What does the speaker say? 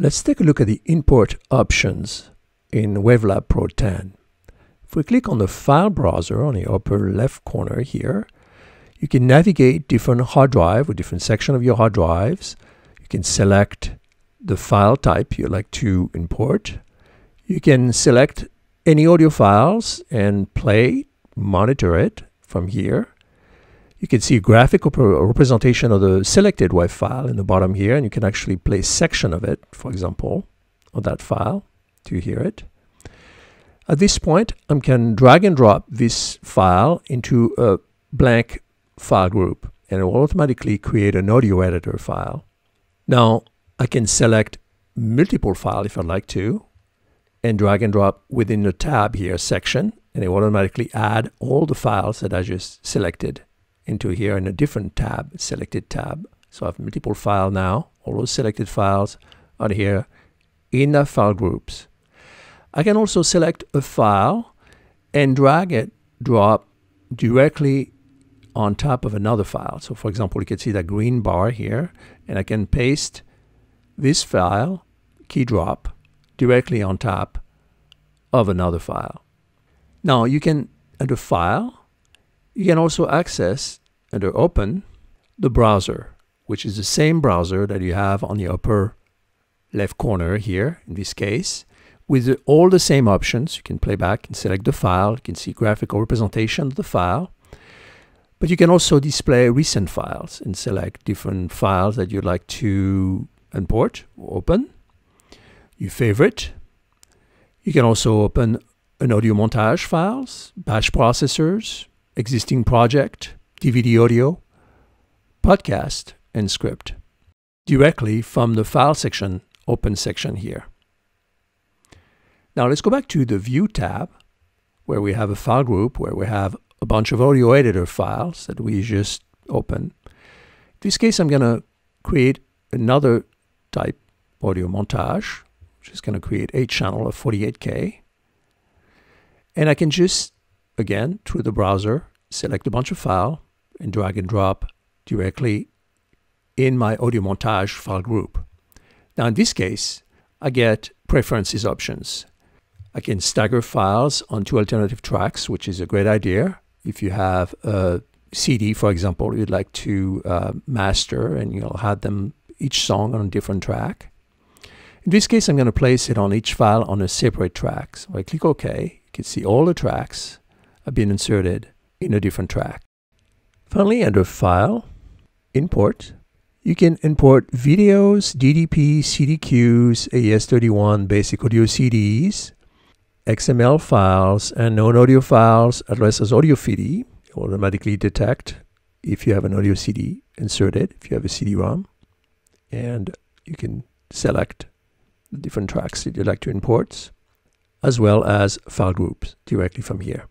Let's take a look at the import options in Wavelab Pro 10. If we click on the file browser on the upper left corner here, you can navigate different hard drive or different section of your hard drives. You can select the file type you'd like to import. You can select any audio files and play, monitor it from here. You can see a graphical representation of the selected WAV file in the bottom here, and you can actually play section of it, for example, of that file to hear it. At this point, I can drag and drop this file into a blank file group, and it will automatically create an audio editor file. Now, I can select multiple files if I'd like to, and drag and drop within the tab here section, and it will automatically add all the files that I just selected into here in a different tab, selected tab. So I have multiple file now. All those selected files are here in the file groups. I can also select a file and drag it, drop directly on top of another file. So for example, you can see that green bar here, and I can paste this file, key drop, directly on top of another file. Now you can, under File, you can also access under Open the browser, which is the same browser that you have on the upper left corner here in this case with all the same options. You can play back and select the file. You can see graphical representation of the file. But you can also display recent files and select different files that you'd like to import or open. Your favorite. You can also open an audio montage files, batch processors, existing project, DVD audio, podcast, and script directly from the file section, open section here. Now let's go back to the View tab where we have a file group where we have a bunch of audio editor files that we just open. In this case, I'm going to create another type audio montage, which is going to create a channel of 48K. And I can just, again, through the browser, select a bunch of file and drag and drop directly in my audio montage file group. Now in this case, I get preferences options. I can stagger files onto alternative tracks, which is a great idea. If you have a CD, for example, you'd like to uh, master and you'll have them each song on a different track. In this case, I'm going to place it on each file on a separate track. So I click OK You can see all the tracks have been inserted in a different track. Finally, under File, Import, you can import videos, DDP, CDQs, AES-31 basic audio CDs, XML files, and non-audio files addressed as audio CD. Automatically detect if you have an audio CD inserted, if you have a CD-ROM. And you can select the different tracks that you'd like to import as well as file groups directly from here.